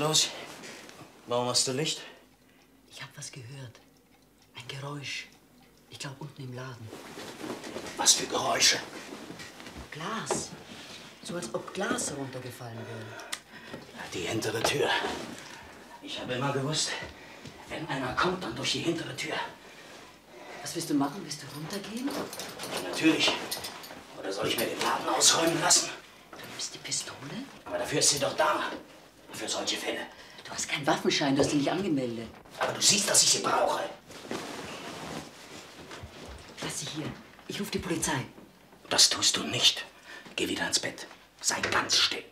Was ist los? Warum hast du Licht? Ich habe was gehört. Ein Geräusch. Ich glaube, unten im Laden. Was für Geräusche? Glas. So als ob Glas runtergefallen wäre. Die hintere Tür. Ich habe immer gewusst, wenn einer kommt, dann durch die hintere Tür. Was willst du machen? Willst du runtergehen? Natürlich. Oder soll ich mir den Laden ausräumen lassen? Du nimmst die Pistole? Aber dafür ist sie doch da. Für solche Fälle. Du hast keinen Waffenschein, du hast dich nicht angemeldet. Aber du siehst, dass ich sie brauche. Lass sie hier. Ich rufe die Polizei. Das tust du nicht. Geh wieder ins Bett. Sei ganz still.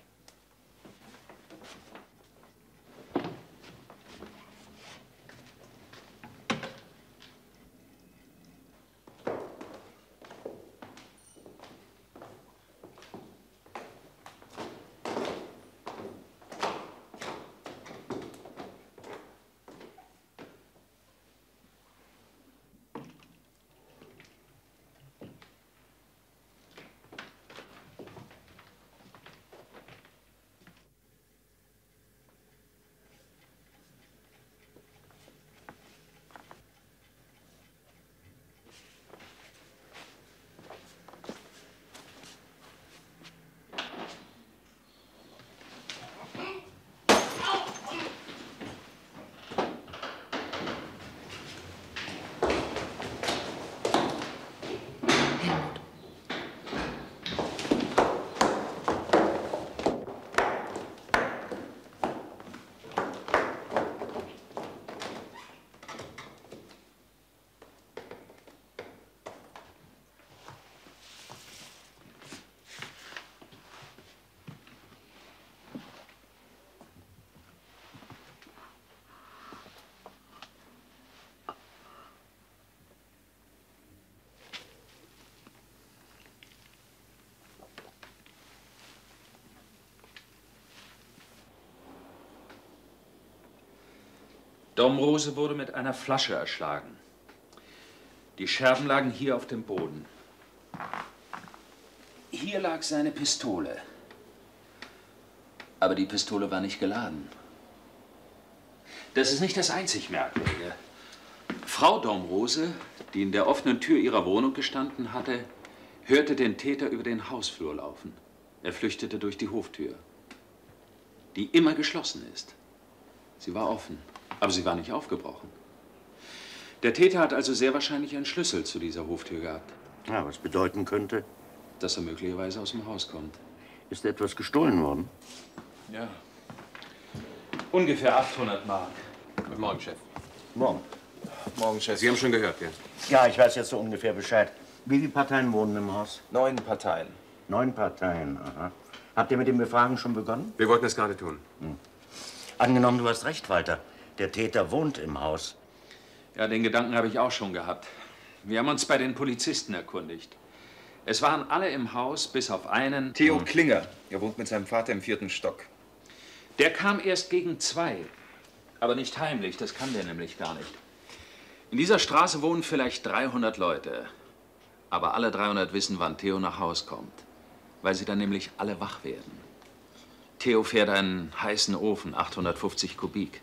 Domrose wurde mit einer Flasche erschlagen. Die Scherben lagen hier auf dem Boden. Hier lag seine Pistole. Aber die Pistole war nicht geladen. Das ist nicht das einzig Merkwürdige. Frau Domrose, die in der offenen Tür ihrer Wohnung gestanden hatte, hörte den Täter über den Hausflur laufen. Er flüchtete durch die Hoftür, die immer geschlossen ist. Sie war offen. Aber sie war nicht aufgebrochen. Der Täter hat also sehr wahrscheinlich einen Schlüssel zu dieser Hoftür gehabt. Ja, was bedeuten könnte? Dass er möglicherweise aus dem Haus kommt. Ist etwas gestohlen worden? Ja. Ungefähr 800 Mark. Guten Morgen, Chef. Morgen. Morgen, Chef. Sie haben schon gehört, ja? Ja, ich weiß jetzt so ungefähr Bescheid. Wie viele Parteien wohnen im Haus? Neun Parteien. Neun Parteien, aha. Habt ihr mit dem Befragen schon begonnen? Wir wollten es gerade tun. Hm. Angenommen, du hast recht, Walter. Der Täter wohnt im Haus. Ja, den Gedanken habe ich auch schon gehabt. Wir haben uns bei den Polizisten erkundigt. Es waren alle im Haus, bis auf einen. Theo Klinger. Er wohnt mit seinem Vater im vierten Stock. Der kam erst gegen zwei. Aber nicht heimlich, das kann der nämlich gar nicht. In dieser Straße wohnen vielleicht 300 Leute. Aber alle 300 wissen, wann Theo nach Haus kommt. Weil sie dann nämlich alle wach werden. Theo fährt einen heißen Ofen, 850 Kubik.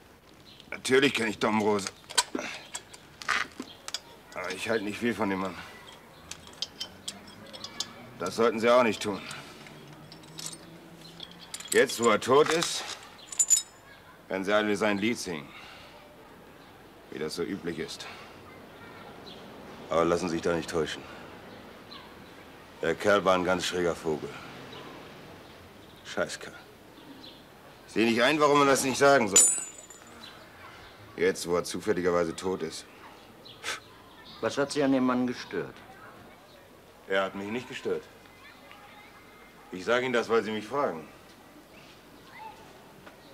Natürlich kenne ich Dom Rose. Aber ich halte nicht viel von dem Mann. Das sollten Sie auch nicht tun. Jetzt, wo er tot ist, werden Sie alle sein Lied singen. Wie das so üblich ist. Aber lassen Sie sich da nicht täuschen. Der Kerl war ein ganz schräger Vogel. Scheißkerl. Ich sehe nicht ein, warum man das nicht sagen soll. Jetzt, wo er zufälligerweise tot ist. Was hat Sie an dem Mann gestört? Er hat mich nicht gestört. Ich sage Ihnen das, weil Sie mich fragen.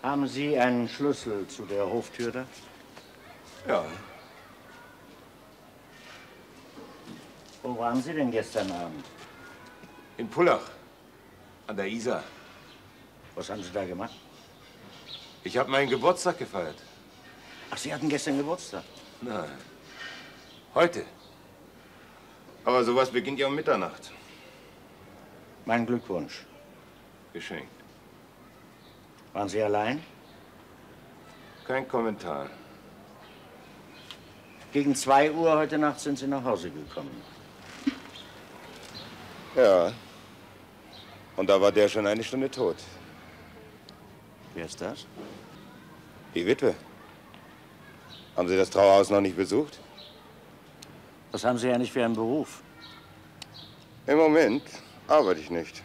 Haben Sie einen Schlüssel zu der Hoftür da? Ja. Wo waren Sie denn gestern Abend? In Pullach. An der Isar. Was haben Sie da gemacht? Ich habe meinen Geburtstag gefeiert. Ach, Sie hatten gestern Geburtstag? Nein. Heute. Aber sowas beginnt ja um Mitternacht. Mein Glückwunsch. Geschenkt. Waren Sie allein? Kein Kommentar. Gegen 2 Uhr heute Nacht sind Sie nach Hause gekommen. Ja. Und da war der schon eine Stunde tot. Wer ist das? Die Witwe. Haben Sie das Trauerhaus noch nicht besucht? Was haben Sie ja nicht für einen Beruf? Im Moment arbeite ich nicht.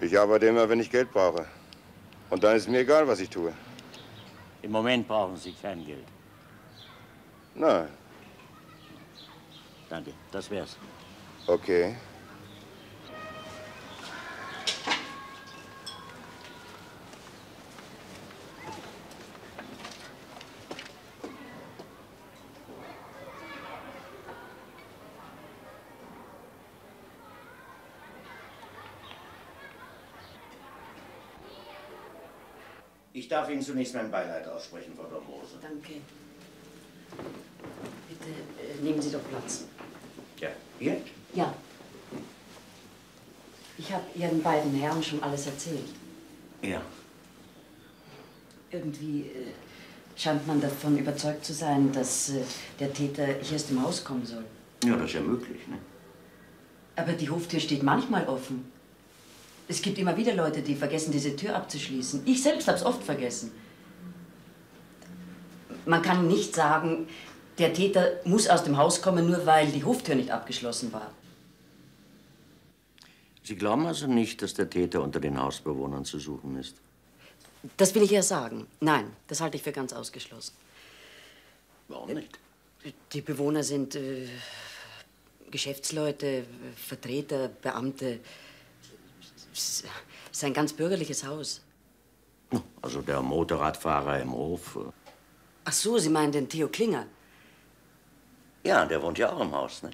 Ich arbeite immer, wenn ich Geld brauche. Und dann ist mir egal, was ich tue. Im Moment brauchen Sie kein Geld. Nein. Danke, das wär's. Okay. Ich darf Ihnen zunächst mein Beileid aussprechen, Frau Domrose. Danke. Bitte äh, nehmen Sie doch Platz. Ja. Hier? Ja. Ich habe Ihren beiden Herren schon alles erzählt. Ja. Irgendwie äh, scheint man davon überzeugt zu sein, dass äh, der Täter hier aus dem Haus kommen soll. Ja, das ist ja möglich, ne? Aber die Hoftür steht manchmal offen. Es gibt immer wieder Leute, die vergessen, diese Tür abzuschließen. Ich selbst habe es oft vergessen. Man kann nicht sagen, der Täter muss aus dem Haus kommen, nur weil die Hoftür nicht abgeschlossen war. Sie glauben also nicht, dass der Täter unter den Hausbewohnern zu suchen ist? Das will ich ja sagen. Nein, das halte ich für ganz ausgeschlossen. Warum nicht? Die Bewohner sind äh, Geschäftsleute, Vertreter, Beamte. Es ist ein ganz bürgerliches Haus. Also der Motorradfahrer im Hof. Ach so, Sie meinen den Theo Klinger? Ja, der wohnt ja auch im Haus, ne?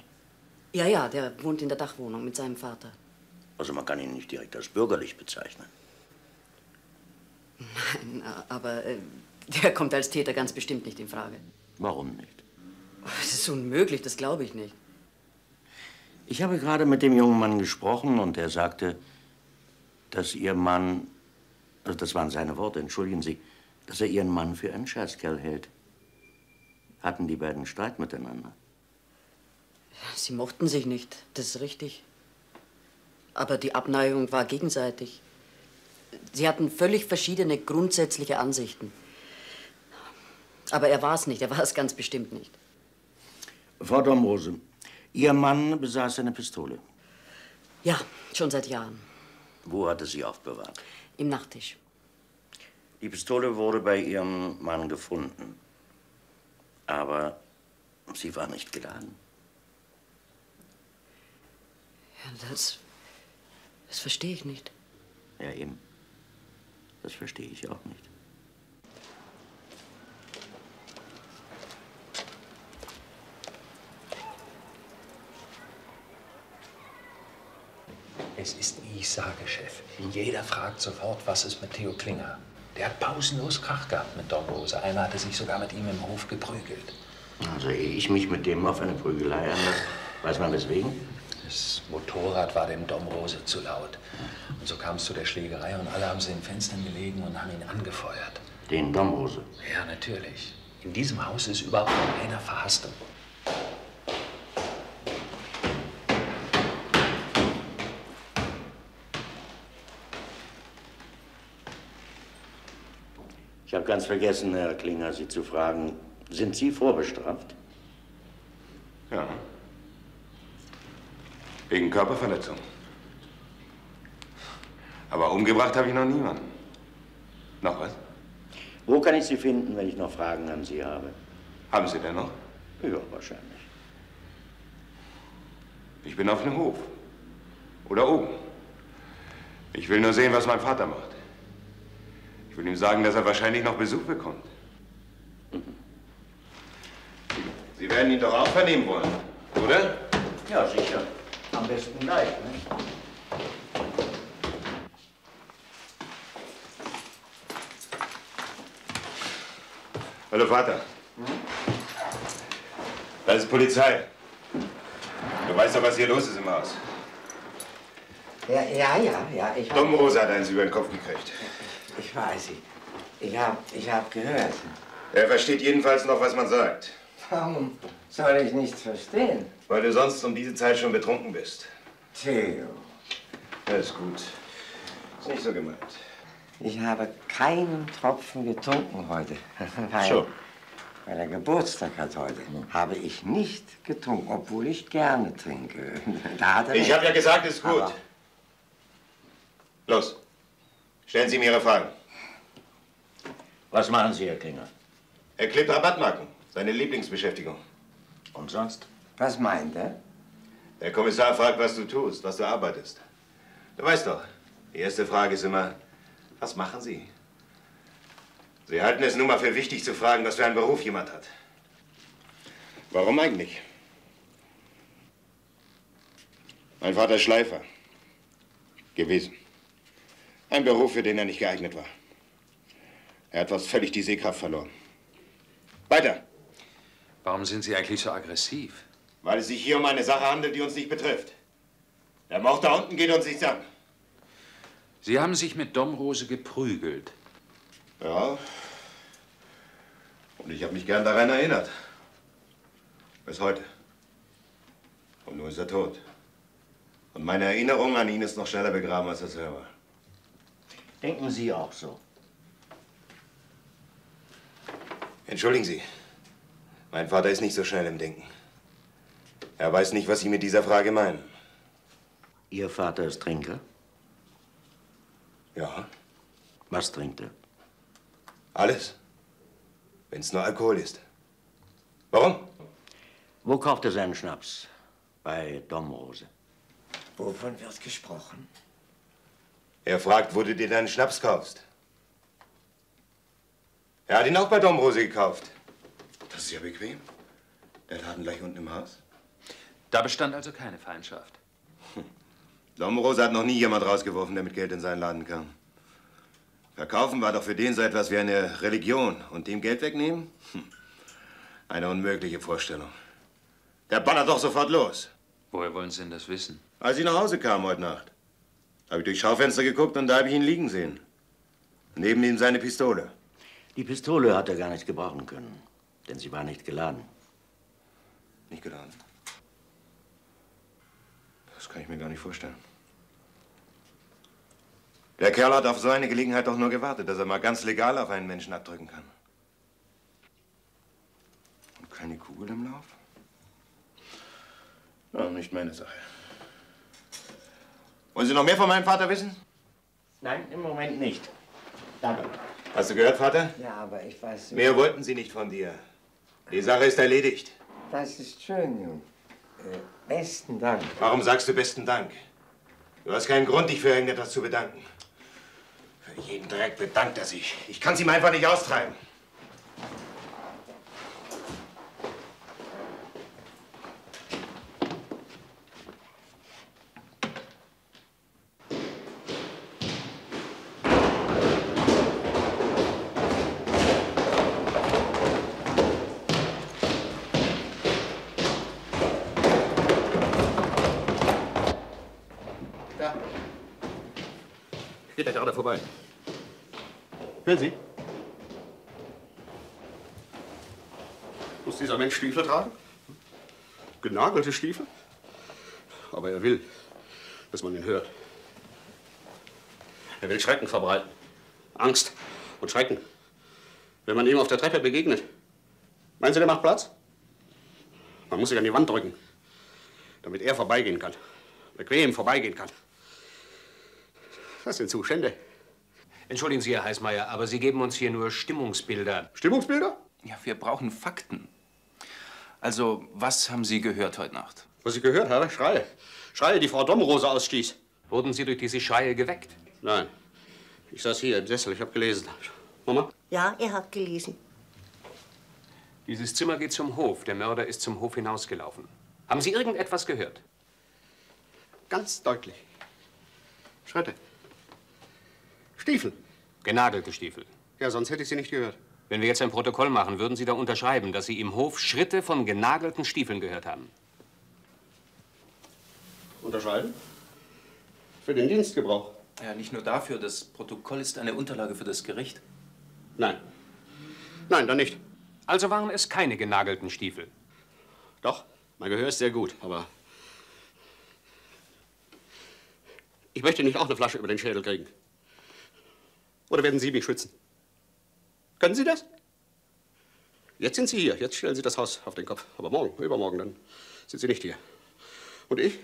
Ja, ja, der wohnt in der Dachwohnung mit seinem Vater. Also man kann ihn nicht direkt als bürgerlich bezeichnen. Nein, aber äh, der kommt als Täter ganz bestimmt nicht in Frage. Warum nicht? Das ist unmöglich, das glaube ich nicht. Ich habe gerade mit dem jungen Mann gesprochen und er sagte, dass Ihr Mann, also das waren seine Worte, entschuldigen Sie, dass er Ihren Mann für einen Scherzkerl hält. Hatten die beiden Streit miteinander? Sie mochten sich nicht, das ist richtig. Aber die Abneigung war gegenseitig. Sie hatten völlig verschiedene grundsätzliche Ansichten. Aber er war es nicht, er war es ganz bestimmt nicht. Frau Domrose, Ihr Mann besaß eine Pistole. Ja, schon seit Jahren. Wo hatte sie aufbewahrt? Im Nachttisch. Die Pistole wurde bei Ihrem Mann gefunden. Aber sie war nicht geladen. Ja, das. Das verstehe ich nicht. Ja, eben. Das verstehe ich auch nicht. Es ist, wie ich sage, Chef. Jeder fragt sofort, was ist mit Theo Klinger. Der hat pausenlos Krach gehabt mit Domrose. Einer hatte sich sogar mit ihm im Hof geprügelt. Also, ehe ich mich mit dem auf eine Prügelei einlasse, weiß man weswegen? Das Motorrad war dem Domrose zu laut. Und so kam es zu der Schlägerei und alle haben sie in den Fenstern gelegen und haben ihn angefeuert. Den Domrose. Ja, natürlich. In diesem Haus ist überhaupt noch einer verhasst. Ganz vergessen, Herr Klinger, Sie zu fragen, sind Sie vorbestraft? Ja. Wegen Körperverletzung. Aber umgebracht habe ich noch niemanden. Noch was? Wo kann ich Sie finden, wenn ich noch Fragen an Sie habe? Haben Sie denn noch? Ja, wahrscheinlich. Ich bin auf dem Hof. Oder oben. Ich will nur sehen, was mein Vater macht. Ich will ihm sagen, dass er wahrscheinlich noch Besuch bekommt. Sie werden ihn doch auch vernehmen wollen, oder? Ja, sicher. Am besten gleich. Ne? Hallo, Vater. Das ist Polizei. Du weißt doch, was hier los ist im Haus. Ja, ja, ja, ja. Ich, Domrose hat eins über den Kopf gekriegt. Ich weiß. Ich, Ich hab, ich hab gehört. Er versteht jedenfalls noch, was man sagt. Warum soll ich nichts verstehen? Weil du sonst um diese Zeit schon betrunken bist. Theo, Alles gut. Ist nicht so gemeint. ich habe keinen Tropfen getrunken heute. Weil, So. weil er Geburtstag hat heute. Habe ich nicht getrunken, obwohl ich gerne trinke. Ich habe ja gesagt, ist gut. Aber- Los, stellen Sie mir Ihre Fragen. Was machen Sie, Herr Klinger? Er klebt Rabattmarken, seine Lieblingsbeschäftigung. Und sonst? Was meint er? Der Kommissar fragt, was du tust, was du arbeitest. Du weißt doch, die erste Frage ist immer, was machen Sie? Sie halten es nun mal für wichtig zu fragen, was für einen Beruf jemand hat. Warum eigentlich? Mein Vater ist Schleifer. Gewesen. Ein Beruf, für den er nicht geeignet war. Er hat fast völlig die Sehkraft verloren. Weiter. Warum sind Sie eigentlich so aggressiv? Weil es sich hier um eine Sache handelt, die uns nicht betrifft. Der Mord da unten geht uns nichts an. Sie haben sich mit Domrose geprügelt. Ja. Und ich habe mich gern daran erinnert. Bis heute. Und nun ist er tot. Und meine Erinnerung an ihn ist noch schneller begraben als er selber. Denken Sie auch so? Entschuldigen Sie. Mein Vater ist nicht so schnell im Denken. Er weiß nicht, was Sie mit dieser Frage meinen. Ihr Vater ist Trinker? Ja, Was trinkt er? alles. Wenn es nur Alkohol ist. Warum? Wo kauft er seinen Schnaps? Bei Domrose. Wovon wird gesprochen? Er fragt, wo du dir deinen Schnaps kaufst. Er hat ihn auch bei Domrose gekauft. Das ist ja bequem. Der Laden gleich unten im Haus. Da bestand also keine Feindschaft. Domrose hat noch nie jemand rausgeworfen, der mit Geld in seinen Laden kam. Verkaufen war doch für den so etwas wie eine Religion. Und dem Geld wegnehmen? Hm. Eine unmögliche Vorstellung. Der ballert doch sofort los. Woher wollen Sie denn das wissen? Als ich nach Hause kam heute Nacht, habe ich durchs Schaufenster geguckt und da habe ich ihn liegen sehen. Neben ihm seine Pistole. Die Pistole hat er gar nicht gebrauchen können, denn sie war nicht geladen. Nicht geladen. Das kann ich mir gar nicht vorstellen. Der Kerl hat auf so eine Gelegenheit doch nur gewartet, dass er mal ganz legal auf einen Menschen abdrücken kann. Und keine Kugel im Lauf? Ja, nicht meine Sache. Wollen Sie noch mehr von meinem Vater wissen? Nein, im Moment nicht. Danke. Hast du gehört, Vater? Ja, aber ich weiß nicht. Mehr wollten sie nicht von dir. Die Sache ist erledigt. Das ist schön, Jung. Äh, besten Dank. Warum sagst du besten Dank? Du hast keinen Grund, dich für irgendetwas zu bedanken. Für jeden Dreck bedankt er sich. Ich kann es ihm einfach nicht austreiben. Vorbei. Hören Sie? Muss dieser Mensch Stiefel tragen? Genagelte Stiefel? Aber er will, dass man ihn hört. Er will Schrecken verbreiten. Angst und Schrecken. Wenn man ihm auf der Treppe begegnet, meinen Sie, der macht Platz? Man muss sich an die Wand drücken, damit er vorbeigehen kann. Bequem vorbeigehen kann. Das sind Zustände. Entschuldigen Sie, Herr Heißmeier, aber Sie geben uns hier nur Stimmungsbilder. Stimmungsbilder? Ja, wir brauchen Fakten. Also, was haben Sie gehört heute Nacht? Was ich gehört habe? Schreie. Schreie, die Frau Domrose ausstieß. Wurden Sie durch diese Schreie geweckt? Nein. Ich saß hier im Sessel, ich habe gelesen. Mama? Ja, er hat gelesen. Dieses Zimmer geht zum Hof. Der Mörder ist zum Hof hinausgelaufen. Haben Sie irgendetwas gehört? Ganz deutlich. Schritte. Stiefel. Genagelte Stiefel. Ja, sonst hätte ich sie nicht gehört. Wenn wir jetzt ein Protokoll machen, würden Sie da unterschreiben, dass Sie im Hof Schritte von genagelten Stiefeln gehört haben? Unterschreiben? Für den Dienstgebrauch. Ja, nicht nur dafür. Das Protokoll ist eine Unterlage für das Gericht. Nein. Nein, dann nicht. Also waren es keine genagelten Stiefel? Doch, mein Gehör ist sehr gut, aber... Ich möchte nicht auch eine Flasche über den Schädel kriegen. Oder werden Sie mich schützen? Können Sie das? Jetzt sind Sie hier. Jetzt stellen Sie das Haus auf den Kopf. Aber morgen, übermorgen, dann sind Sie nicht hier. Und ich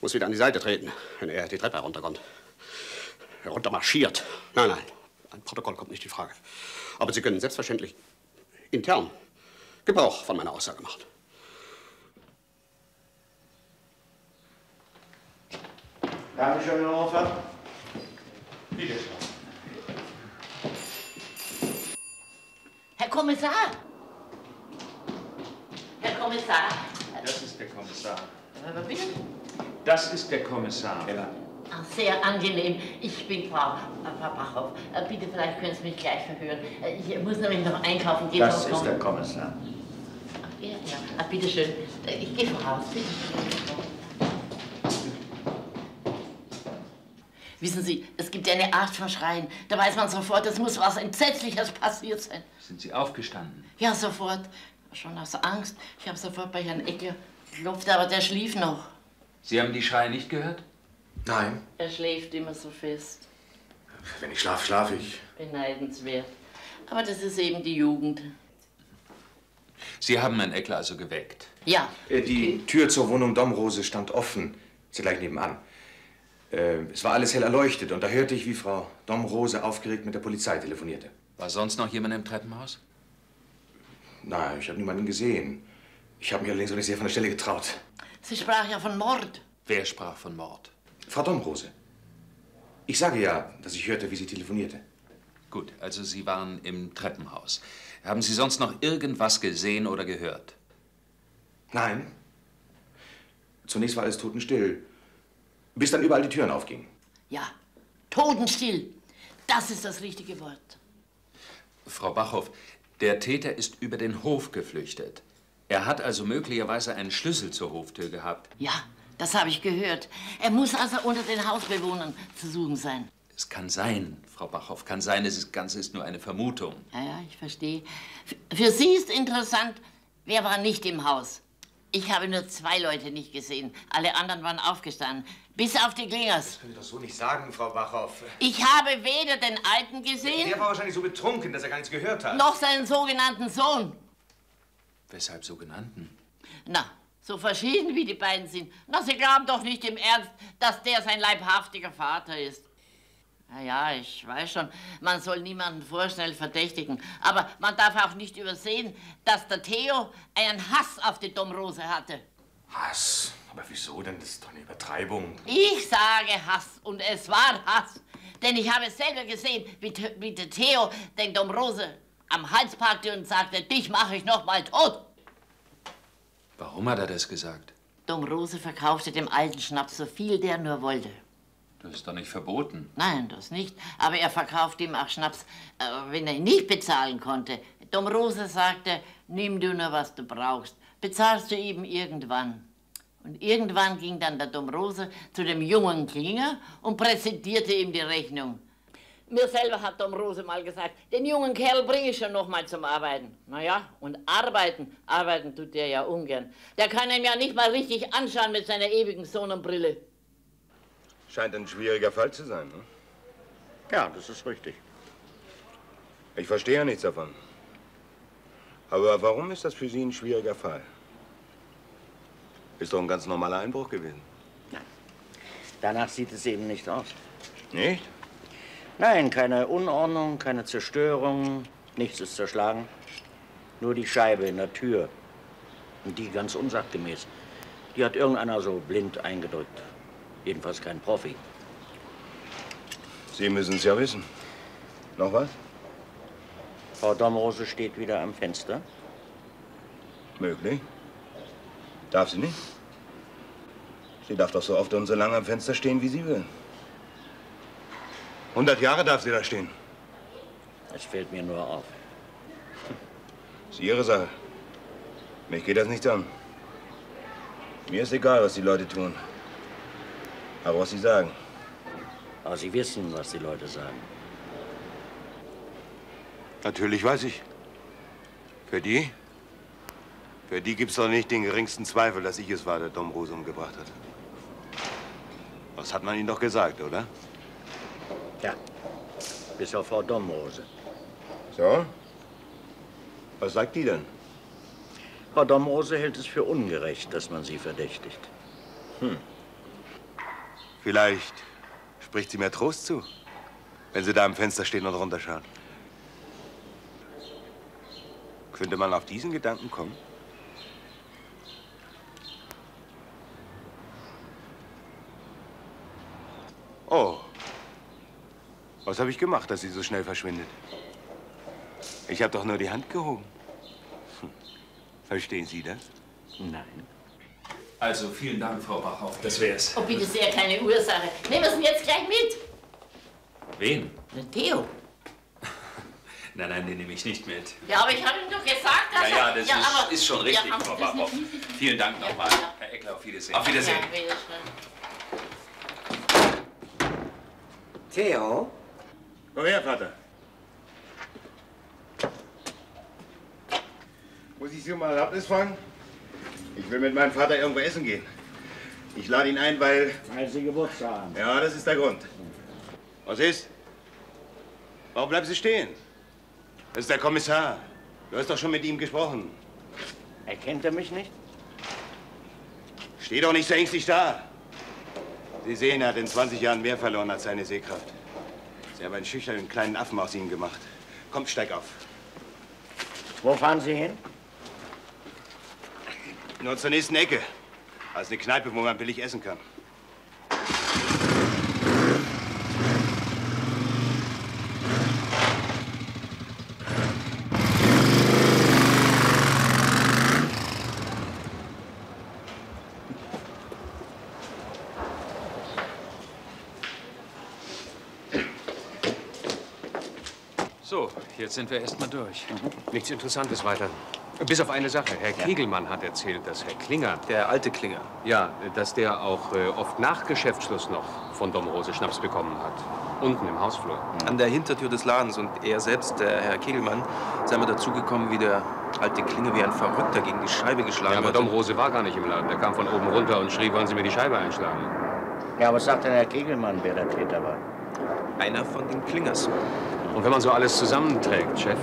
muss wieder an die Seite treten, wenn er die Treppe herunterkommt. Heruntermarschiert. Nein, nein, ein Protokoll kommt nicht in Frage. Aber Sie können selbstverständlich intern Gebrauch von meiner Aussage machen. Dankeschön, Herr Hofer. Bitte Herr Kommissar! Herr Kommissar! Das ist der Kommissar. Aber bitte? Das ist der Kommissar. Ach, sehr angenehm. Ich bin Frau, äh, Frau Bachhoff. Äh, Bitte, vielleicht können Sie mich gleich verhören. Äh, Ich muss nämlich noch einkaufen gehen. Das ist der Kommissar. Ja, ja. Ach, bitte schön. Äh, Ich gehe voraus. Bitte. Wissen Sie, es gibt ja eine Art von Schreien. Da weiß man sofort, es muss was Entsetzliches passiert sein. Sind Sie aufgestanden? Ja, sofort. Schon aus Angst. Ich habe sofort bei Herrn Eckler geklopft, aber der schlief noch. Sie haben die Schreie nicht gehört? Nein. Er schläft immer so fest. Wenn ich schlafe, schlafe ich. Beneidenswert. Aber das ist eben die Jugend. Sie haben Herrn Eckler also geweckt. Ja. Äh, Die Tür zur Wohnung Domrose stand offen. Ja gleich nebenan. Äh, Es war alles hell erleuchtet und da hörte ich, wie Frau Domrose aufgeregt mit der Polizei telefonierte. War sonst noch jemand im Treppenhaus? Nein, ich habe niemanden gesehen. Ich habe mich allerdings auch nicht sehr von der Stelle getraut. Sie sprach ja von Mord. Wer sprach von Mord? Frau Domrose. Ich sage ja, dass ich hörte, wie sie telefonierte. Gut, also Sie waren im Treppenhaus. Haben Sie sonst noch irgendwas gesehen oder gehört? Nein. Zunächst war alles totenstill, bis dann überall die Türen aufgingen. Ja, totenstill. Das ist das richtige Wort. Frau Bachhoff, der Täter ist über den Hof geflüchtet. Er hat also möglicherweise einen Schlüssel zur Hoftür gehabt. Ja, das habe ich gehört. Er muss also unter den Hausbewohnern zu suchen sein. Es kann sein, Frau Bachhoff, kann sein, das Ganze ist nur eine Vermutung. Ja, ja, ich verstehe. Für Sie ist interessant, wer war nicht im Haus? Ich habe nur zwei Leute nicht gesehen. Alle anderen waren aufgestanden. Bis auf die Klingers. Können Sie doch so nicht sagen, Frau Bachhoff. Ich habe weder den Alten gesehen, Der war wahrscheinlich so betrunken, dass er gar nichts gehört hat. noch seinen sogenannten Sohn. Weshalb so genannten? Na, so verschieden wie die beiden sind. Na, Sie glauben doch nicht im Ernst, dass der sein leibhaftiger Vater ist. Na ja, ich weiß schon, man soll niemanden vorschnell verdächtigen. Aber man darf auch nicht übersehen, dass der Theo einen Hass auf die Domrose hatte. Hass? Aber wieso denn? Das ist doch eine Übertreibung. Ich sage Hass und es war Hass. Denn ich habe selber gesehen, wie, wie der Theo den Domrose am Hals packte und sagte, dich mache ich noch mal tot. Warum hat er das gesagt? Domrose verkaufte dem alten Schnaps so viel der nur wollte. Das ist doch nicht verboten. Nein, das nicht. Aber er verkaufte ihm auch Schnaps, äh, wenn er ihn nicht bezahlen konnte. Domrose sagte, nimm du nur, was du brauchst. Bezahlst du eben irgendwann. Und irgendwann ging dann der Domrose zu dem jungen Klinger und präsentierte ihm die Rechnung. Mir selber hat Domrose mal gesagt, den jungen Kerl bringe ich schon noch mal zum Arbeiten. Na ja, und arbeiten, arbeiten tut der ja ungern. Der kann ihm ja nicht mal richtig anschauen mit seiner ewigen Sonnenbrille. Scheint ein schwieriger Fall zu sein. Ne? Ja, das ist richtig. Ich verstehe ja nichts davon. Aber warum ist das für Sie ein schwieriger Fall? Ist doch ein ganz normaler Einbruch gewesen. Danach sieht es eben nicht aus. Nicht? Nein, keine Unordnung, keine Zerstörung, nichts ist zerschlagen. Nur die Scheibe in der Tür. Und die ganz unsachgemäß. Die hat irgendeiner so blind eingedrückt. Jedenfalls kein Profi. Sie müssen es ja wissen. Noch was? Frau Domrose steht wieder am Fenster. Möglich. Darf sie nicht? Sie darf doch so oft und so lange am Fenster stehen, wie sie will. 100 Jahre darf sie da stehen. Es fällt mir nur auf. Ist ihre Sache. Mich geht das nichts an. Mir ist egal, was die Leute tun. Aber was sie sagen. Aber Sie wissen, was die Leute sagen. Natürlich weiß ich. Für die? Für die gibt's doch nicht den geringsten Zweifel, dass ich es war, der Dom Rose umgebracht hat. Das hat man Ihnen doch gesagt, oder? Ja. Bis auf Frau Domrose. So? Was sagt die denn? Frau Domrose hält es für ungerecht, dass man sie verdächtigt. Hm. Vielleicht spricht sie mir Trost zu, wenn sie da am Fenster stehen und runterschauen. Könnte man auf diesen Gedanken kommen? Oh. Was habe ich gemacht, dass sie so schnell verschwindet? Ich habe doch nur die Hand gehoben. Hm. Verstehen Sie das? Nein. Also, vielen Dank, Frau Bachhoff. Das wär's. Oh, bitte sehr, keine Ursache. Nehmen wir es ihn jetzt gleich mit. Wen? Der Theo. Nein, nein, den nehme ich nicht mit. Ja, aber ich habe ihm doch gesagt, dass Ja, ja, er... das aber- ist, ist schon richtig, Ja, Frau Bachhoff. Vielen Dank nochmal. Herr Eckler, auf Wiedersehen. Auf Ja, Wiedersehen. bitteschön. Theo? Komm her, Vater. Muss ich Sie um Erlaubnis fragen? Ich will mit meinem Vater irgendwo essen gehen. Ich lade ihn ein, weil... Weil Sie Geburtstag haben. Ja, das ist der Grund. Was ist? Warum bleiben Sie stehen? Das ist der Kommissar. Du hast doch schon mit ihm gesprochen. Erkennt er mich nicht? Steh doch nicht so ängstlich da. Sie sehen, er hat in 20 Jahren mehr verloren als seine Sehkraft. Sie haben einen schüchternen kleinen Affen aus ihm gemacht. Kommt, steig auf. Wo fahren Sie hin? Nur zur nächsten Ecke. Also eine Kneipe, wo man billig essen kann. So, jetzt sind wir erst mal durch. Nichts Interessantes weiter. Bis auf eine Sache. Herr Kegelmann hat erzählt, dass Herr Klinger... Der alte Klinger. Ja, dass der auch äh, oft nach Geschäftsschluss noch von Dom Rose Schnaps bekommen hat. Unten im Hausflur. An der Hintertür des Ladens und er selbst, der Herr Kegelmann, sei mal dazugekommen, wie der alte Klinger wie ein Verrückter gegen die Scheibe geschlagen Ja, aber hat. Dom Rose war gar nicht im Laden. Der kam von oben runter und schrie, wollen Sie mir die Scheibe einschlagen? Ja, was sagt denn Herr Kegelmann, wer der Täter war? Einer von den Klingers. Und wenn man so alles zusammenträgt, Chef,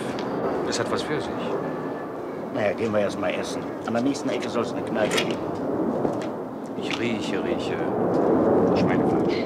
es hat was für sich. Naja, gehen wir erst mal essen. An der nächsten Ecke soll es eine Kneipe geben. Ich rieche, rieche Schweinefleisch.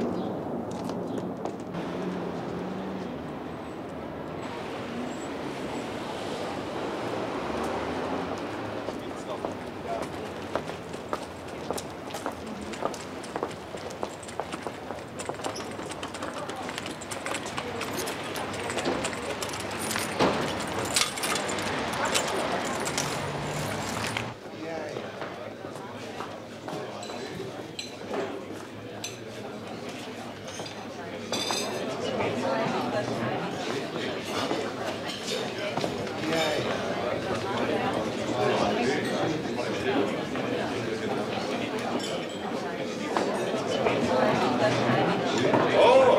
Oh!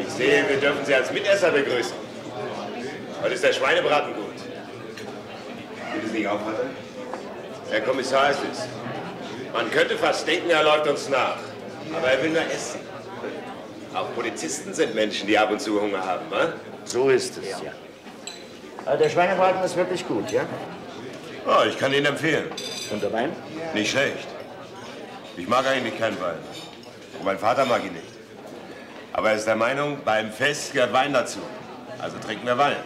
Ich sehe, wir dürfen Sie als Mitesser begrüßen. Heute ist der Schweinebraten gut. Geht es nicht auf, Vater? Herr Kommissar ist es. Man könnte fast denken, er läuft uns nach. Aber er will nur essen. Auch Polizisten sind Menschen, die ab und zu Hunger haben, wa? So ist es, ja. Also der Schweinebraten ist wirklich gut, ja? Oh, ich kann ihn empfehlen. Und der Wein? Nicht schlecht. Ich mag eigentlich keinen Wein. Und mein Vater mag ihn nicht. Aber er ist der Meinung, beim Fest gehört Wein dazu. Also trinken wir Wein.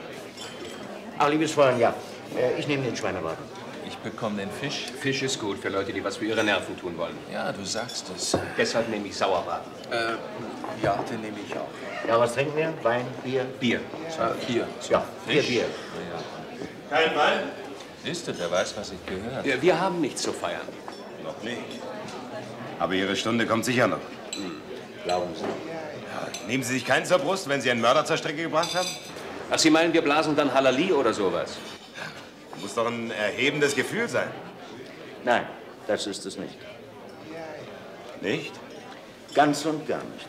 Ach, liebes Fräulein, ja. Äh, Ich nehme den Schweinebraten. Ich bekomme den Fisch. Fisch ist gut für Leute, die was für ihre Nerven tun wollen. Ja, du sagst es. Deshalb nehme ich Sauerbraten. Äh, ja, den nehme ich auch. Ja, was trinken wir? Wein, Bier? Bier. Äh, Bier. Ja, Fisch. Bier. Kein Wein? Siehst du, der weiß, was ich gehört. Wir, wir haben nichts zu feiern. Noch nicht. Aber Ihre Stunde kommt sicher noch. Glauben Sie. Nehmen Sie sich keinen zur Brust, wenn Sie einen Mörder zur Strecke gebracht haben? Ach, Sie meinen, wir blasen dann Halali oder sowas? Muss doch ein erhebendes Gefühl sein. Nein, das ist es nicht. Nicht? Ganz und gar nicht.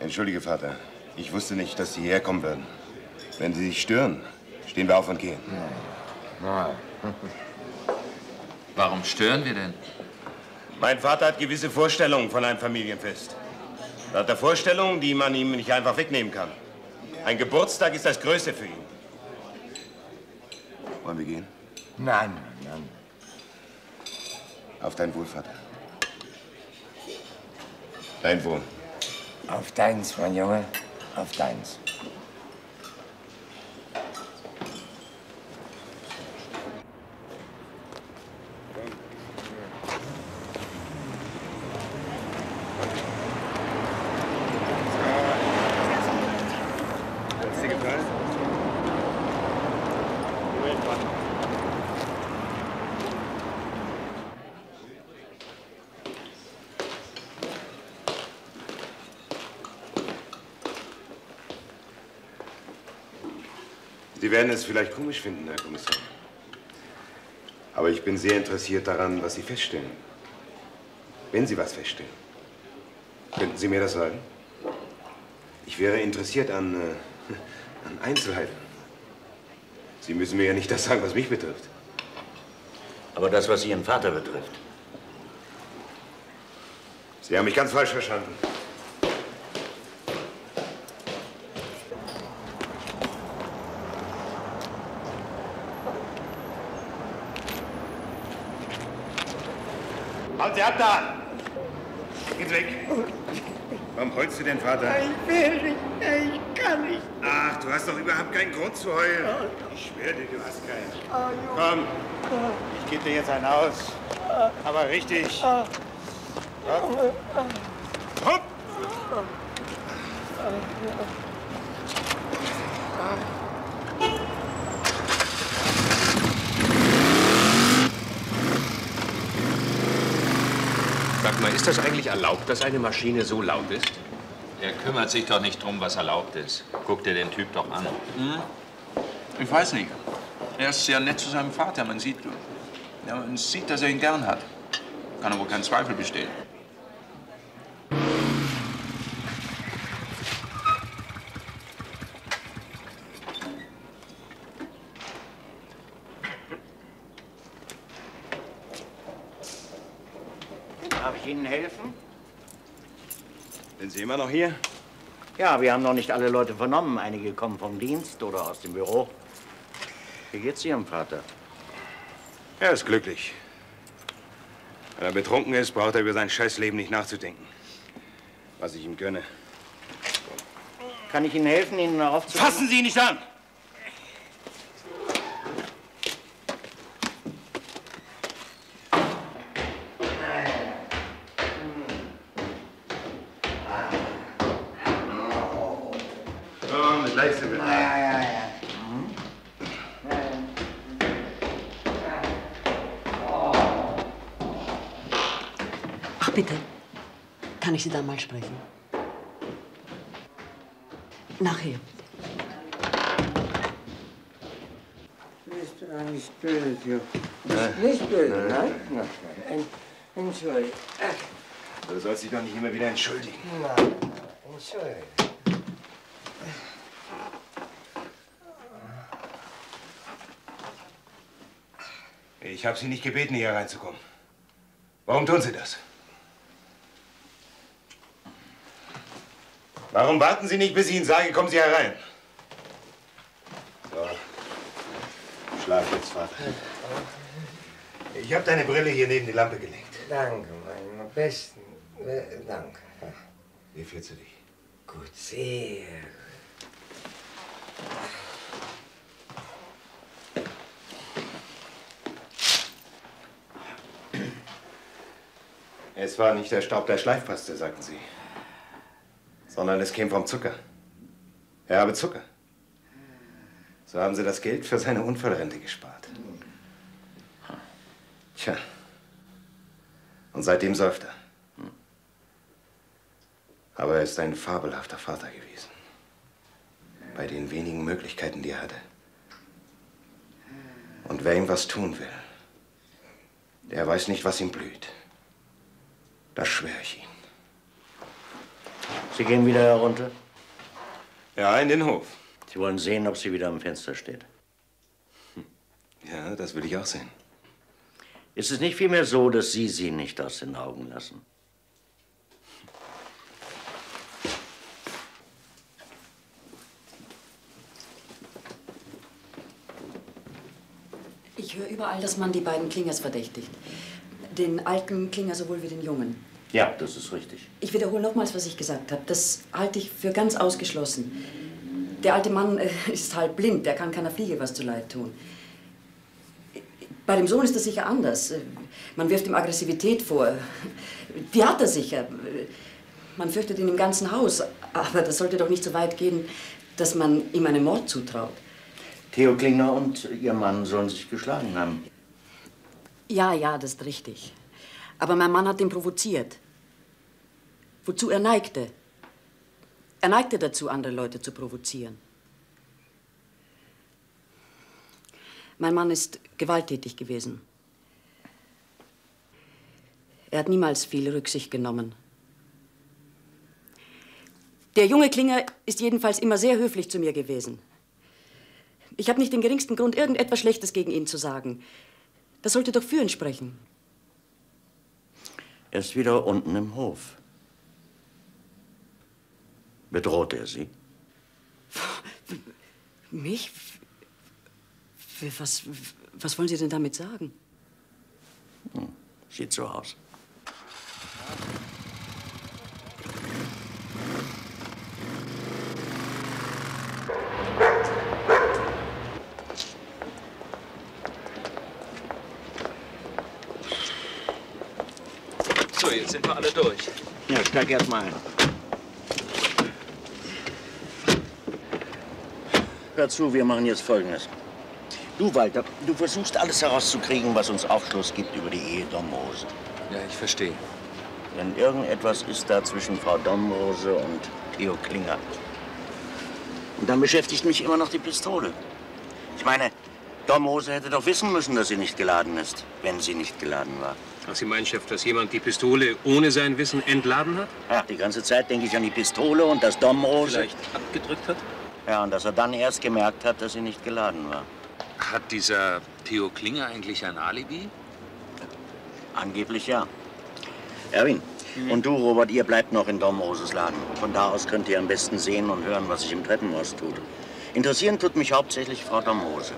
Entschuldige, Vater. Ich wusste nicht, dass Sie hierher kommen würden. Wenn Sie sich stören, stehen wir auf und gehen. Warum stören wir denn? Mein Vater hat gewisse Vorstellungen von einem Familienfest. Er hat er Vorstellungen, die man ihm nicht einfach wegnehmen kann. Ein Geburtstag ist das Größte für ihn. Wollen wir gehen? Nein, nein. Auf dein Wohl, Vater. Dein Wohl. Auf deins, mein Junge. Auf deins. Hat's dir gefallen? Sie werden es vielleicht komisch finden, Herr Kommissar. Aber ich bin sehr interessiert daran, was Sie feststellen. Wenn Sie was feststellen. Könnten Sie mir das sagen? Ich wäre interessiert an, äh, an Einzelheiten. Sie müssen mir ja nicht das sagen, was mich betrifft. Aber das, was Ihren Vater betrifft. Sie haben mich ganz falsch verstanden. Halt Sie ab da! Geht weg! Warum heulst du denn, Vater? Ich will nicht, ich kann nicht. Ach, du hast doch überhaupt keinen Grund zu heulen. Ich schwöre dir, du hast keinen. Komm, ich gebe dir jetzt einen aus. Aber richtig. Hopp. Hopp. Ist das eigentlich erlaubt, dass eine Maschine so laut ist? Er kümmert sich doch nicht drum, was erlaubt ist. Guck dir den Typ doch an. Hm? Ich weiß nicht. Er ist sehr nett zu seinem Vater. Man sieht, ja, man sieht, dass er ihn gern hat. Kann aber kein Zweifel bestehen. Darf ich Ihnen helfen? Sind Sie immer noch hier? Ja, wir haben noch nicht alle Leute vernommen. Einige kommen vom Dienst oder aus dem Büro. Wie geht's Ihrem Vater? Er ist glücklich. Wenn er betrunken ist, braucht er über sein Scheißleben nicht nachzudenken. Was ich ihm gönne. Kann ich Ihnen helfen, ihn aufzunehmen? Fassen Sie ihn nicht an! Komm, das leiste bitte. Ja, ja, ja. Ach bitte, kann ich Sie dann mal sprechen? Nachher. Bist du eigentlich böse, Jo? Nein. Nicht böse, Nein. nein? nein. En- Entschuldigung. Du sollst dich doch nicht immer wieder entschuldigen. Nein, Entschuldigung. Ich habe Sie nicht gebeten, hier reinzukommen. Warum tun Sie das? Warum warten Sie nicht, bis ich Ihnen sage, kommen Sie herein? So. Schlaf jetzt, Vater. Ich habe deine Brille hier neben die Lampe gelegt. Danke, mein Besten. Äh, Danke. Wie fühlst du dich? Gut, sehr. Es war nicht der Staub der Schleifpaste, sagten Sie. Sondern es käme vom Zucker. Er habe Zucker. So haben Sie das Geld für seine Unfallrente gespart. Tja. Und seitdem säuft er. Aber er ist ein fabelhafter Vater gewesen. Bei den wenigen Möglichkeiten, die er hatte. Und wer ihm was tun will, der weiß nicht, was ihm blüht. Das schwöre ich Ihnen. Sie gehen wieder herunter? Ja, in den Hof. Sie wollen sehen, ob sie wieder am Fenster steht. Ja, das will ich auch sehen. Ist es nicht vielmehr so, dass Sie sie nicht aus den Augen lassen? Ich höre überall, dass man die beiden Klingers verdächtigt. Den alten Klinger sowohl wie den jungen. Ja, das ist richtig. Ich wiederhole nochmals, was ich gesagt habe. Das halte ich für ganz ausgeschlossen. Der alte Mann äh, ist halb blind, der kann keiner Fliege was zuleid tun. Bei dem Sohn ist das sicher anders. Man wirft ihm Aggressivität vor. Die hat er sicher. Man fürchtet ihn im ganzen Haus. Aber das sollte doch nicht so weit gehen, dass man ihm einen Mord zutraut. Theo Klinger und Ihr Mann sollen sich geschlagen haben. Ja, ja, das ist richtig. Aber mein Mann hat ihn provoziert. Wozu er neigte. Er neigte dazu, andere Leute zu provozieren. Mein Mann ist gewalttätig gewesen. Er hat niemals viel Rücksicht genommen. Der junge Klinger ist jedenfalls immer sehr höflich zu mir gewesen. Ich habe nicht den geringsten Grund, irgendetwas Schlechtes gegen ihn zu sagen. Das sollte doch für ihn sprechen. Er ist wieder unten im Hof. Bedroht er Sie? Mich? Was, was wollen Sie denn damit sagen? Hm, sieht so aus. So, jetzt sind wir alle durch. Ja, steig erst mal ein. Hör zu, wir machen jetzt Folgendes. Du, Walter, du versuchst alles herauszukriegen, was uns Aufschluss gibt über die Ehe Domrose. Ja, ich verstehe. Wenn irgendetwas ist da zwischen Frau Domrose und Theo Klinger. Und dann beschäftigt mich immer noch die Pistole. Ich meine, Domrose hätte doch wissen müssen, dass sie nicht geladen ist, wenn sie nicht geladen war. Ach, Sie meinen, Chef, dass jemand die Pistole ohne sein Wissen entladen hat? Ja, die ganze Zeit denke ich an die Pistole und dass Domrose... Vielleicht abgedrückt hat? Ja, und dass er dann erst gemerkt hat, dass sie nicht geladen war. Hat dieser Theo Klinger eigentlich ein Alibi? Angeblich ja. Erwin, und du, Robert, ihr bleibt noch in Domroses Laden. Von da aus könnt ihr am besten sehen und hören, was sich im Treppenhaus tut. Interessieren tut mich hauptsächlich Frau Domrose.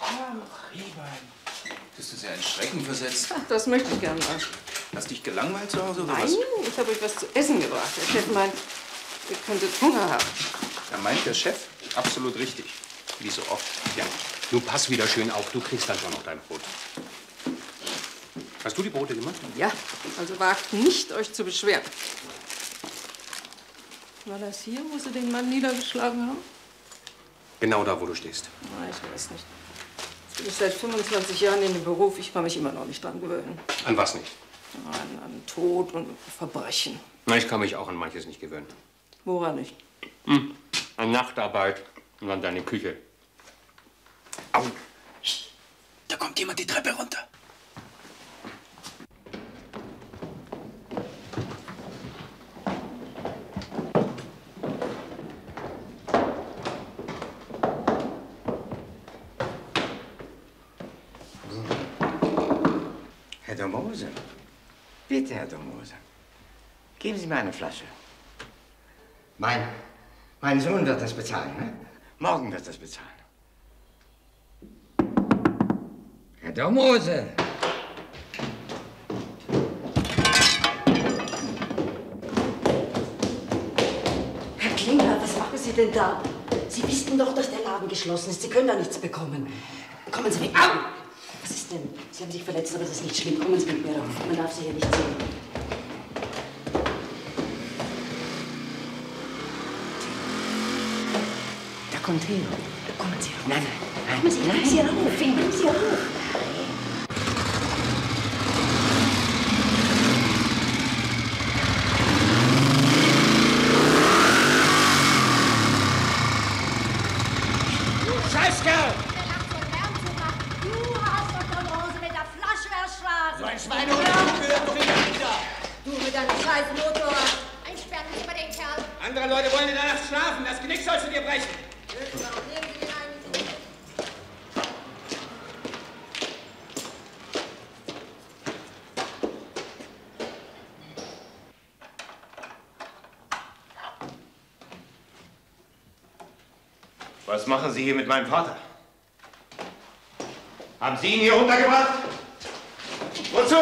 Ach, Riebein. Bist du sehr in Schrecken versetzt? Ach, ich gern mal. Hast dich gelangweilt zu Hause oder Nein, was? ich habe euch was zu essen gebracht. Der Chef meint, ihr könntet Hunger haben. Da meint der Chef absolut richtig. Wie so oft. Ja. Du pass wieder schön auf, du kriegst dann schon noch dein Brot. Hast du die Brote gemacht? Ja, also wagt nicht, euch zu beschweren. War das hier, wo sie den Mann niedergeschlagen haben? Genau da, wo du stehst. Na, ich weiß nicht. Bin ich seit 25 Jahren in dem Beruf. Ich kann mich immer noch nicht dran gewöhnen. An was nicht? An, an Tod und Verbrechen. Na, ich kann mich auch an manches nicht gewöhnen. Woran nicht? Hm. An Nachtarbeit und an deine Küche. Au. Da kommt jemand die Treppe runter. Herr Domose. Bitte, Herr Domose. Geben Sie mir eine Flasche. Mein, mein Sohn wird das bezahlen, ne? Morgen wird das bezahlen. Herr Domose. Herr Klinger, was machen Sie denn da? Sie wissen doch, dass der Laden geschlossen ist. Sie können da nichts bekommen. Kommen Sie weg. Au! Was ist denn? Sie haben sich verletzt, aber das ist nicht schlimm. Kommen Sie mit mir rauf. Man darf Sie hier nicht sehen. Da kommt Theo. Kommen Sie rauf. Nein, nein. Kommen Sie, nehmen Sie auf, nehmen Sie auf. Du Scheißkerl! Du hast doch Don Rose mit der Flasche Schweinehund gehört doch immer wieder. Du mit deinem scheiß Motorrad. Einsperren mal den Kerl. Andere Leute wollen in der Nacht schlafen. Das Knick sollst du dir brechen. Was machen Sie hier mit meinem Vater? Haben Sie ihn hier runtergebracht? Wozu?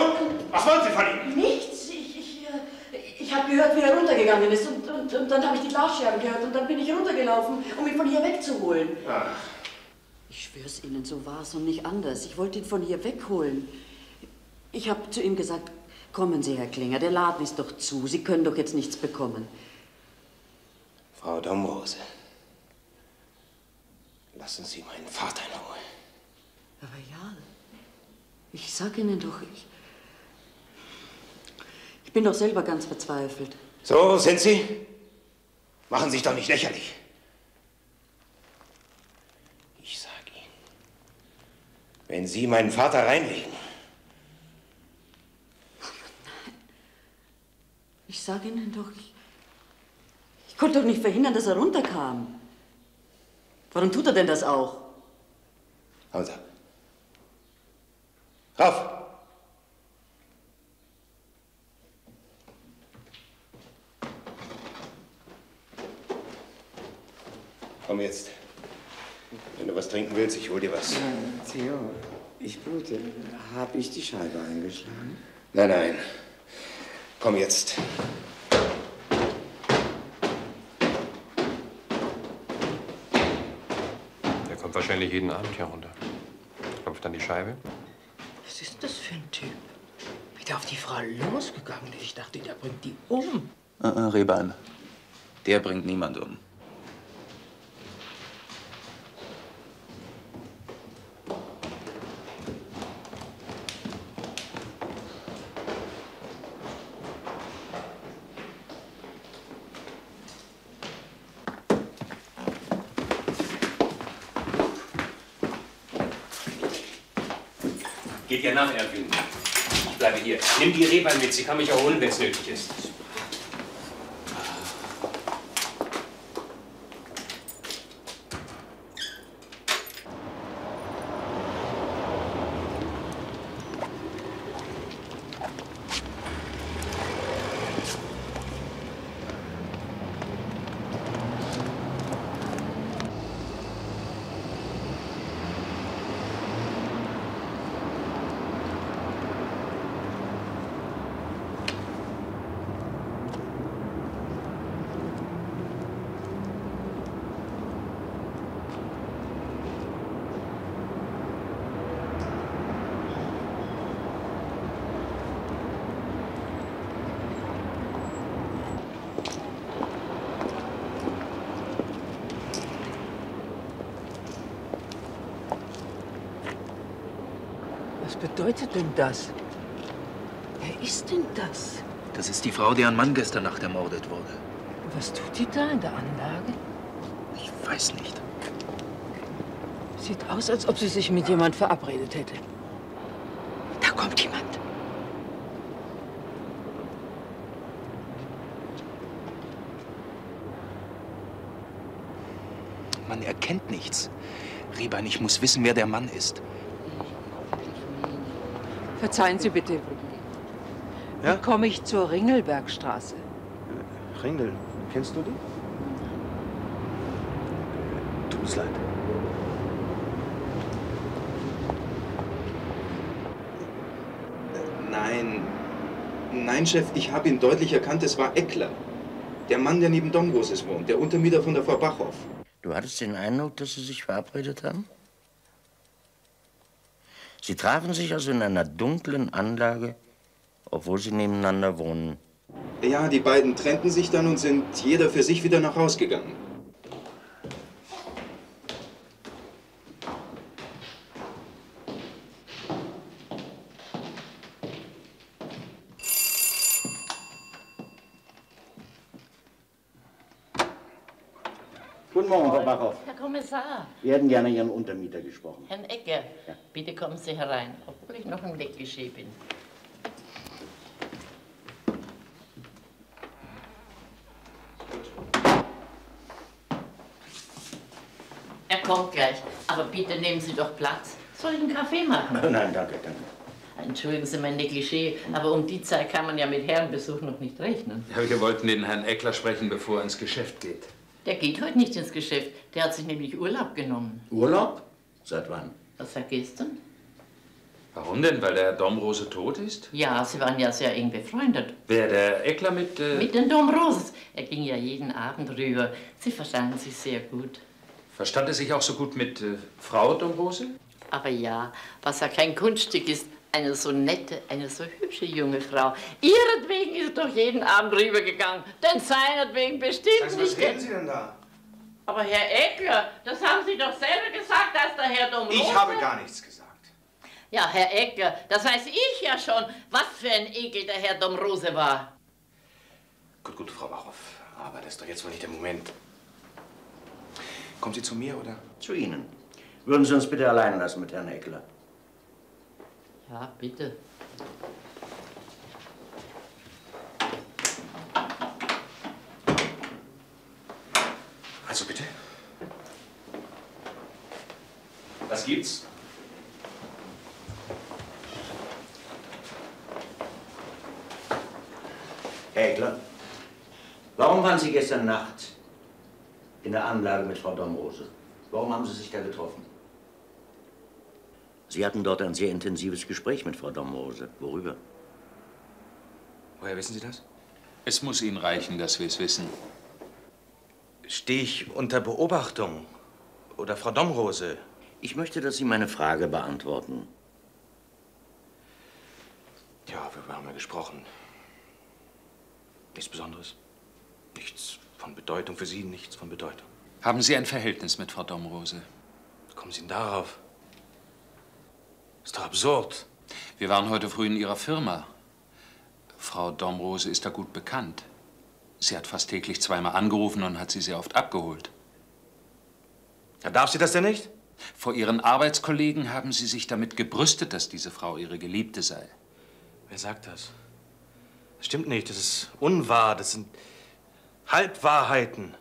Was wollen Sie von ihm? Nichts. Ich, ich, äh, ich habe gehört, wie er runtergegangen ist. Und, und, und dann habe ich die Glasscherben gehört. Und dann bin ich runtergelaufen, um ihn von hier wegzuholen. Ach, Ich schwör's Ihnen, so war's und nicht anders. Ich wollte ihn von hier wegholen. Ich habe zu ihm gesagt, kommen Sie, Herr Klinger, der Laden ist doch zu. Sie können doch jetzt nichts bekommen. Frau Domrose, lassen Sie meinen Vater in Ruhe. Aber ja, ich sag Ihnen doch, ich bin doch selber ganz verzweifelt. So, sind Sie? Machen Sie sich doch nicht lächerlich. Ich sag Ihnen, wenn Sie meinen Vater reinlegen, Ich sag Ihnen doch, ich, ich konnte doch nicht verhindern, dass er runterkam. Warum tut er denn das auch? ab. Rauf! Komm jetzt. Wenn du was trinken willst, ich hol dir was. Theo, ich blute. Hab ich die Scheibe eingeschlagen? Nein, nein. Komm jetzt. Der kommt wahrscheinlich jeden Abend hier runter. Klopft an die Scheibe. Was ist das für ein Typ? Wie der auf die Frau losgegangen ist. Ich dachte, der bringt die um. Äh, äh, Rehbein. Der bringt niemand um. Geht ihr nach, Erwin. Ich bleibe hier. Nimm die Rehbein mit, sie kann mich erholen, wenn es nötig ist. Was bedeutet denn das? Wer ist denn das? Das ist die Frau, deren Mann gestern Nacht ermordet wurde. Was tut die da in der Anlage? Ich weiß nicht. Sieht aus, als ob sie sich mit jemand verabredet hätte. Da kommt jemand. Man erkennt nichts. Rehbein, ich muss wissen, wer der Mann ist. Verzeihen Sie bitte. Wie komme ich zur Ringelbergstraße? Ringel, kennst du die? Tut uns leid. Nein. Nein, Chef, ich habe ihn deutlich erkannt. Es war Eckler. Der Mann, der neben Domroses wohnt. Der Untermieter von der Frau Bachhoff. Du hattest den Eindruck, dass sie sich verabredet haben? Sie trafen sich also in einer dunklen Anlage, obwohl sie nebeneinander wohnen. Ja, die beiden trennten sich dann und sind jeder für sich wieder nach Haus gegangen. Guten Morgen, Frau Bachhoff. Herr Kommissar, Wir hätten gerne Ihren Untermieter gesprochen. Herrn Ecker, bitte kommen Sie herein, obwohl ich noch im Negligé bin. Er kommt gleich, aber bitte nehmen Sie doch Platz. Soll ich einen Kaffee machen? Nein, danke, danke. Entschuldigen Sie mein Negligé, aber um die Zeit kann man ja mit Herrenbesuch noch nicht rechnen. Ja, wir wollten den Herrn Eckler sprechen, bevor er ins Geschäft geht. Der geht heute nicht ins Geschäft, der hat sich nämlich Urlaub genommen. Urlaub? Seit wann? Was seit gestern? Warum denn? Weil der Domrose tot ist? Ja, sie waren ja sehr eng befreundet. Wer, der Eckler mit... Äh, Mit den Domroses. Er ging ja jeden Abend rüber. Sie verstanden sich sehr gut. verstand er sich auch so gut mit äh, Frau Domrose? Aber ja, was ja kein Kunststück ist, eine so nette, eine so hübsche junge Frau. Ihretwegen ist doch jeden Abend rübergegangen, denn seinetwegen bestimmt nicht. der- denn da? Aber Herr Eckler, das haben Sie doch selber gesagt, als der Herr Domrose... Ich habe gar nichts gesagt. Ja, Herr Eckler, das weiß ich ja schon, was für ein Ekel der Herr Domrose war. Gut, gut, Frau Bachhoff. Aber das ist doch jetzt wohl nicht der Moment. Kommen Sie zu mir, oder? Zu Ihnen. Würden Sie uns bitte allein lassen mit Herrn Eckler? Ja, bitte. Also bitte. Was gibt's? Herr Eckler, warum waren Sie gestern Nacht in der Anlage mit Frau Domrose? Warum haben Sie sich da getroffen? Sie hatten dort ein sehr intensives Gespräch mit Frau Domrose. Worüber? Woher wissen Sie das? Es muss Ihnen reichen, dass wir es wissen. Stehe ich unter Beobachtung? Oder Frau Domrose? Ich möchte, dass Sie meine Frage beantworten. Ja, wir haben ja gesprochen. Nichts Besonderes. Nichts von Bedeutung für Sie, nichts von Bedeutung. Haben Sie ein Verhältnis mit Frau Domrose? Kommen Sie denn darauf? Ist doch absurd. Wir waren heute früh in Ihrer Firma. Frau Domrose ist da gut bekannt. Sie hat fast täglich zweimal angerufen und hat sie sehr oft abgeholt. Ja, darf sie das denn nicht? Vor Ihren Arbeitskollegen haben Sie sich damit gebrüstet, dass diese Frau Ihre Geliebte sei. Wer sagt das? Das stimmt nicht. Das ist unwahr. Das sind Halbwahrheiten.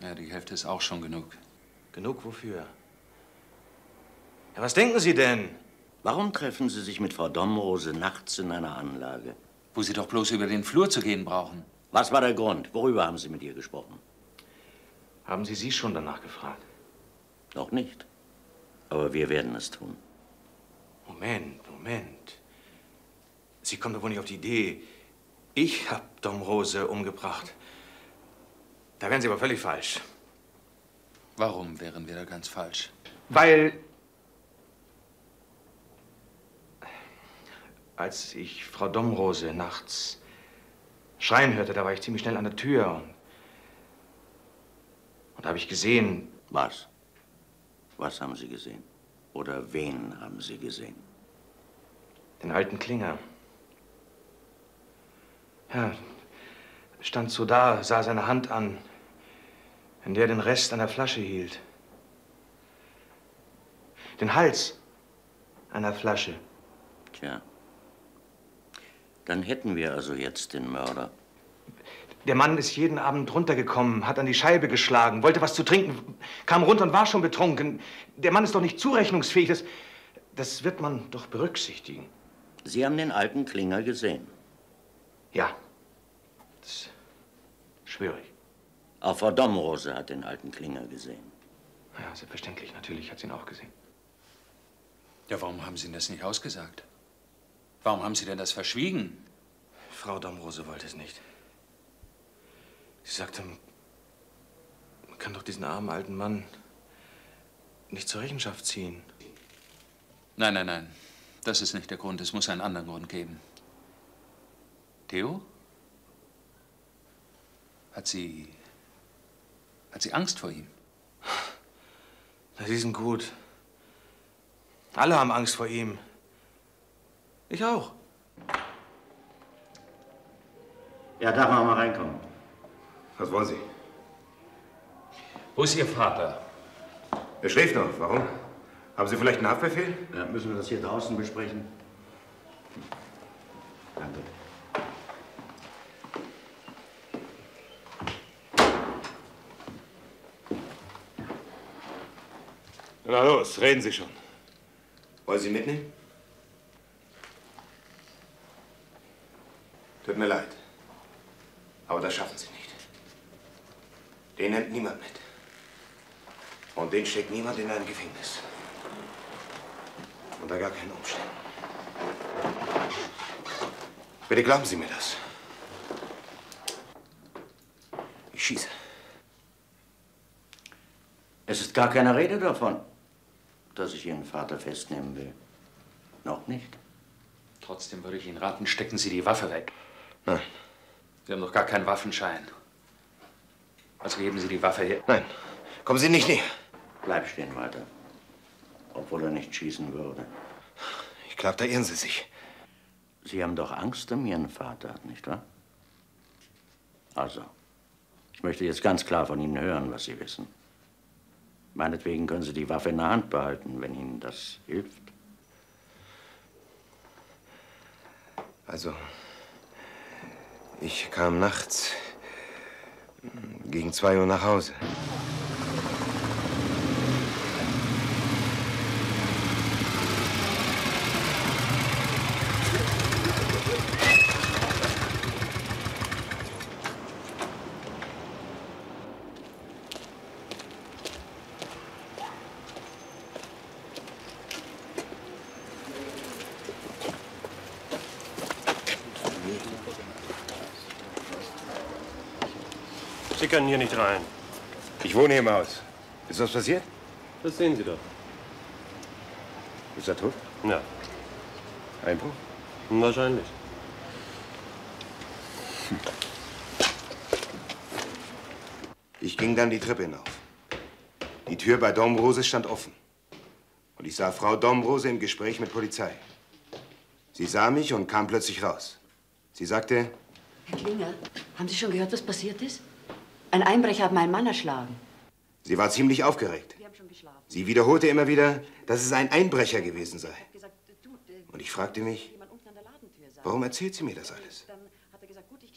Ja, die Hälfte ist auch schon genug. Genug wofür? Ja, was denken Sie denn? Warum treffen Sie sich mit Frau Domrose nachts in einer Anlage? Wo Sie doch bloß über den Flur zu gehen brauchen. Was war der Grund? Worüber haben Sie mit ihr gesprochen? Haben Sie sie schon danach gefragt? Noch nicht. Aber wir werden es tun. Moment, Moment. Sie kommen doch wohl nicht auf die Idee, ich hab Domrose umgebracht. Da wären Sie aber völlig falsch. Warum wären wir da ganz falsch? Weil. Als ich Frau Domrose nachts schreien hörte, da war ich ziemlich schnell an der Tür. Und, und da habe ich gesehen. Was? Was haben Sie gesehen? Oder wen haben Sie gesehen? Den alten Klinger. Ja, stand so da, sah seine Hand an, in der er den Rest der Flasche hielt. Den Hals einer Flasche. Tja. Dann hätten wir also jetzt den Mörder. Der Mann ist jeden Abend runtergekommen, hat an die Scheibe geschlagen, wollte was zu trinken, kam runter und war schon betrunken. Der Mann ist doch nicht zurechnungsfähig. Das, das wird man doch berücksichtigen. Sie haben den alten Klinger gesehen. Ja. Das schwöre ich. Auch Frau Domrose hat den alten Klinger gesehen. Ja, selbstverständlich. Natürlich hat sie ihn auch gesehen. Ja, warum haben Sie denn das nicht ausgesagt? Warum haben Sie denn das verschwiegen? Frau Domrose wollte es nicht. Sie sagte, man kann doch diesen armen alten Mann nicht zur Rechenschaft ziehen. Nein, nein, nein. Das ist nicht der Grund. Es muss einen anderen Grund geben. Theo? Hat sie. Hat sie Angst vor ihm? Na, Sie sind gut. Alle haben Angst vor ihm. Ich auch. Ja, darf man mal reinkommen? Was wollen Sie? Wo ist Ihr Vater? Er schläft noch. Warum? Haben Sie vielleicht einen Haftbefehl? Ja, müssen wir das hier draußen besprechen? Danke. Na los, reden Sie schon. Wollen Sie mitnehmen? Tut mir leid. Aber das schaffen Sie nicht. Den nimmt niemand mit. Und den steckt niemand in ein Gefängnis. Unter gar keinen Umständen. Bitte glauben Sie mir das. Ich schieße. Es ist gar keine Rede davon, dass ich Ihren Vater festnehmen will. Noch nicht. Trotzdem würde ich Ihnen raten, stecken Sie die Waffe weg. Nein. Sie haben doch gar keinen Waffenschein. Also geben Sie die Waffe her. Nein. Kommen Sie nicht näher. Bleib stehen, Walter. Obwohl er nicht schießen würde. Ich glaube, da irren Sie sich. Sie haben doch Angst um Ihren Vater, nicht wahr? Also, ich möchte jetzt ganz klar von Ihnen hören, was Sie wissen. Meinetwegen können Sie die Waffe in der Hand behalten, wenn Ihnen das hilft. Also, ich kam nachts gegen zwei Uhr nach Hause. Sie können hier nicht rein. Wohne hier im Haus. Ist was passiert? Das sehen Sie doch. Ist er tot? Ja, Einbruch? wahrscheinlich. Ich ging dann die Treppe hinauf. Die Tür bei Domrose stand offen. Und ich sah Frau Domrose im Gespräch mit Polizei. Sie sah mich und kam plötzlich raus. Sie sagte, Herr Klinger, haben Sie schon gehört, was passiert ist? Ein Einbrecher hat meinen Mann erschlagen. Sie war ziemlich aufgeregt. Sie wiederholte immer wieder, dass es ein Einbrecher gewesen sei. Und ich fragte mich, warum erzählt sie mir das alles?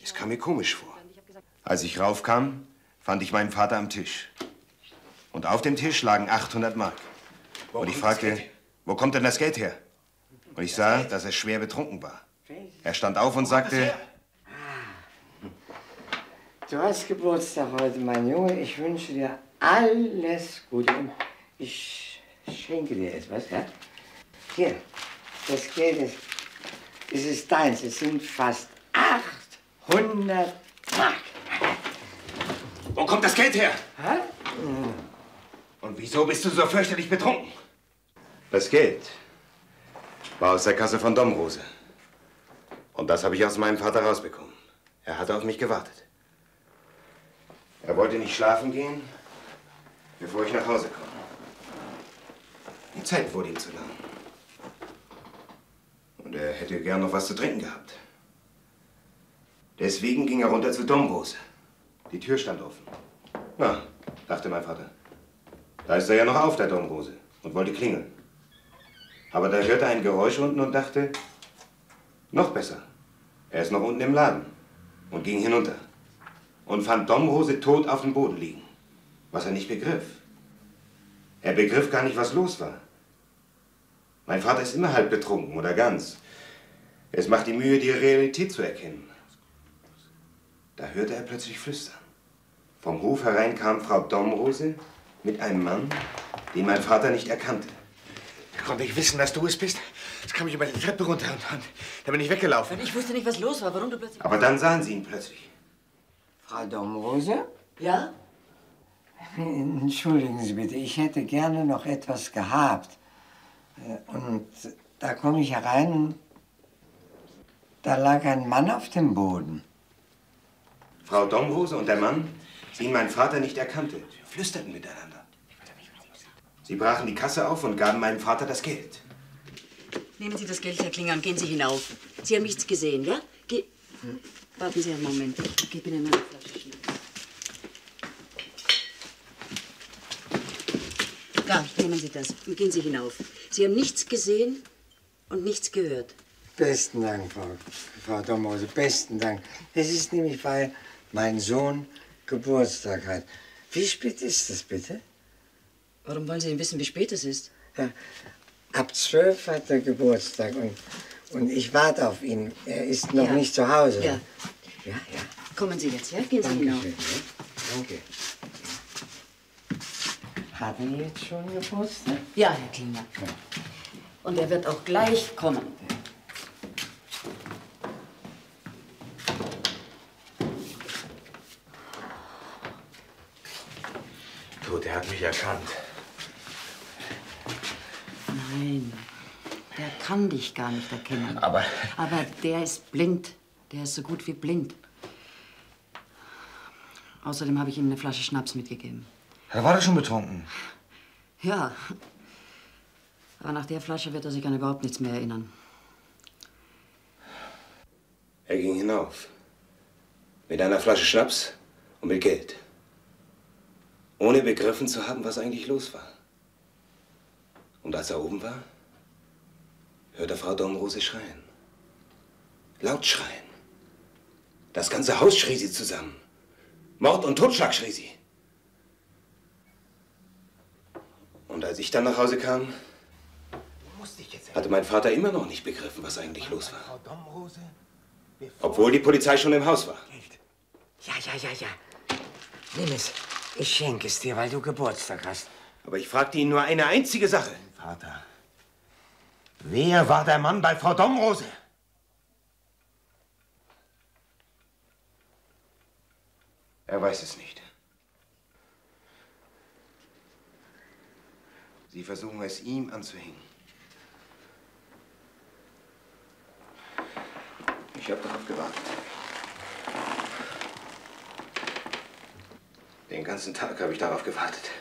Es kam mir komisch vor. Als ich raufkam, fand ich meinen Vater am Tisch. Und auf dem Tisch lagen 800 Mark. Und ich fragte, wo kommt denn das Geld her? Und ich sah, dass er schwer betrunken war. Er stand auf und sagte, Du hast Geburtstag heute, mein Junge. Ich wünsche dir alles Gute. Und ich schenke dir etwas, ja? Hier, das Geld ist, es ist deins. Es sind fast 800 Mark. wo kommt das Geld her? Hä? Und wieso bist du so fürchterlich betrunken? Das Geld war aus der Kasse von Domrose. Und das habe ich aus meinem Vater rausbekommen. Er hatte auf mich gewartet. Er wollte nicht schlafen gehen, bevor ich nach Hause komme. Die Zeit wurde ihm zu lang. Und er hätte gern noch was zu trinken gehabt. Deswegen ging er runter zu Domrose. Die Tür stand offen. Na, dachte mein Vater. Da ist er ja noch auf, der Domrose, und wollte klingeln. Aber da hörte er ein Geräusch unten und dachte, noch besser. Er ist noch unten im Laden und ging hinunter und fand Domrose tot auf dem Boden liegen, was er nicht begriff. Er begriff gar nicht, was los war. Mein Vater ist immer halb betrunken oder ganz. Es macht ihm Mühe, die Realität zu erkennen. Da hörte er plötzlich flüstern. Vom Hof herein kam Frau Domrose mit einem Mann, den mein Vater nicht erkannte. Konnte ich wissen, dass du es bist? Jetzt kam ich über die Treppe runter und, und da bin ich weggelaufen. Ich wusste nicht, was los war, warum du plötzlich... Aber dann sahen sie ihn plötzlich. Frau Domrose? Ja? Entschuldigen Sie bitte, ich hätte gerne noch etwas gehabt. Äh, Und da komme ich herein und da lag ein Mann auf dem Boden. Frau Domrose und der Mann, die ihn mein Vater nicht erkannte, flüsterten miteinander. Sie brachen die Kasse auf und gaben meinem Vater das Geld. Nehmen Sie das Geld, Herr Klinger, und gehen Sie hinauf. Sie haben nichts gesehen, ja? Ge Warten Sie einen Moment. Ich gebe Ihnen eine Flasche Da, nehmen Sie das. Und gehen Sie hinauf. Sie haben nichts gesehen und nichts gehört. Besten Dank, Frau, Frau Domhose, besten Dank. Es ist nämlich, weil mein Sohn Geburtstag hat. Wie spät ist es bitte? Warum wollen Sie denn wissen, wie spät es ist? Ja, ab zwölf hat er Geburtstag und, und ich warte auf ihn. Er ist noch Ja. nicht zu Hause. Ja. Ja, ja. Kommen Sie jetzt, ja? Gehen Sie hinauf. Dankeschön, ja. Danke. Hat er jetzt schon Geburtstag? Ja, Herr Klinger. Und er wird auch gleich kommen. Gut, er hat mich erkannt. Nein, der kann dich gar nicht erkennen. Aber- Aber der ist blind. Der ist so gut wie blind. Außerdem habe ich ihm eine Flasche Schnaps mitgegeben. Er war doch schon betrunken. Ja. Aber nach der Flasche wird er sich an überhaupt nichts mehr erinnern. Er ging hinauf. Mit einer Flasche Schnaps und mit Geld. Ohne begriffen zu haben, was eigentlich los war. Und als er oben war, hörte Frau Domrose schreien. Laut schreien. Das ganze Haus schrie sie zusammen. Mord und Totschlag schrie sie. Und als ich dann nach Hause kam, hatte mein Vater immer noch nicht begriffen, was eigentlich los war. Obwohl die Polizei schon im Haus war. Ja, ja, ja, ja. Nimm es. Ich schenke es dir, weil du Geburtstag hast. Aber ich fragte ihn nur eine einzige Sache. Vater, wer war der Mann bei Frau Domrose? Er weiß es nicht. Sie versuchen es ihm anzuhängen. Ich habe darauf gewartet. Den ganzen Tag habe ich darauf gewartet,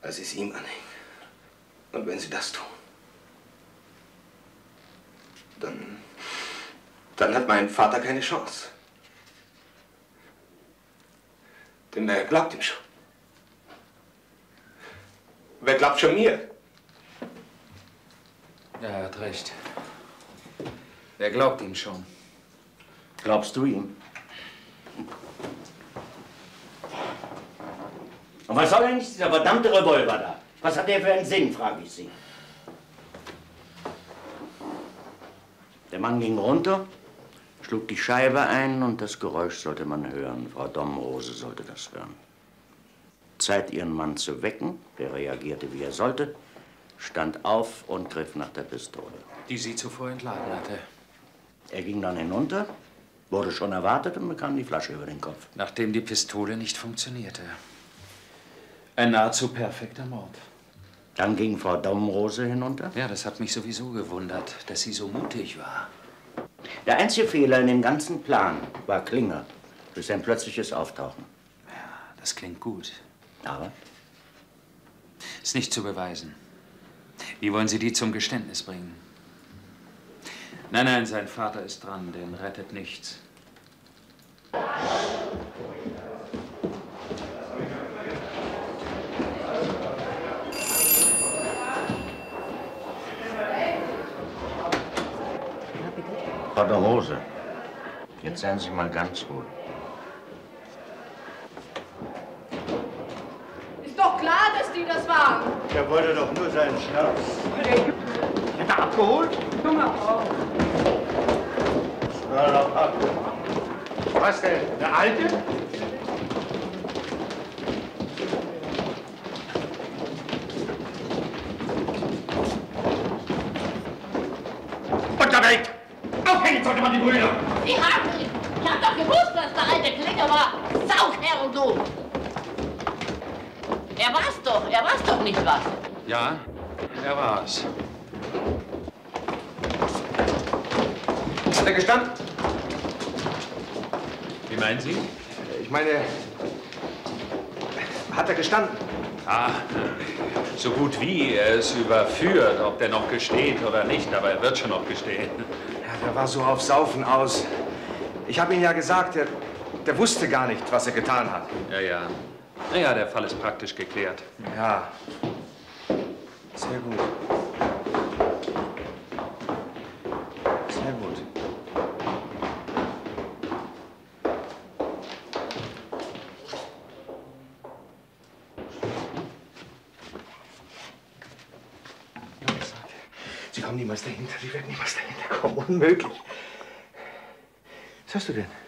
als Sie es ihm anhängen. Und wenn Sie das tun, dann, dann hat mein Vater keine Chance. Denn wer glaubt ihm schon? Wer glaubt schon mir? Ja, er hat recht. Wer glaubt ihm schon? Glaubst du ihm? Und was soll denn dieser verdammte Revolver da? Was hat der für einen Sinn, frage ich Sie. Der Mann ging runter, schlug die Scheibe ein und das Geräusch sollte man hören. Frau Domrose sollte das hören. Zeit, ihren Mann zu wecken, der reagierte, wie er sollte, stand auf und griff nach der Pistole. Die sie zuvor entladen hatte. Er ging dann hinunter, wurde schon erwartet und bekam die Flasche über den Kopf. Nachdem die Pistole nicht funktionierte. Ein nahezu perfekter Mord. Dann ging Frau Domrose hinunter? Ja, das hat mich sowieso gewundert, dass sie so mutig war. Der einzige Fehler in dem ganzen Plan war Klinger durch sein plötzliches Auftauchen. Das klingt gut. Aber? Ist nicht zu beweisen. Wie wollen Sie die zum Geständnis bringen? Nein, nein, sein Vater ist dran, den rettet nichts. Frau Domrose, jetzt seien Sie mal ganz ruhig. Ist doch klar, dass waren. Der wollte doch nur seinen Schnaps. Hat er abgeholt? Junge Frau. Na, doch ab. Was denn? Der Alte? Unterwelt! Aufhängen sollte man die Brüder! Sie haben ihn! Ich hab doch gewusst, dass der alte Klinger war! Saukerl, du! Er war's doch, er war's doch nicht was! Ja, er war's. Hat er gestanden? Wie meinen Sie? Ich meine, hat er gestanden? Ah, so gut wie. Er ist überführt, ob der noch gesteht oder nicht, aber er wird schon noch gestehen. Ja, der war so auf Saufen aus. Ich habe ihm ja gesagt, der, der wusste gar nicht, was er getan hat. Ja, ja. Naja, der Fall ist praktisch geklärt. Ja. Sehr gut. Sehr gut. Sie kommen niemals dahinter. Sie werden niemals dahinter kommen. Unmöglich. Was hast du denn?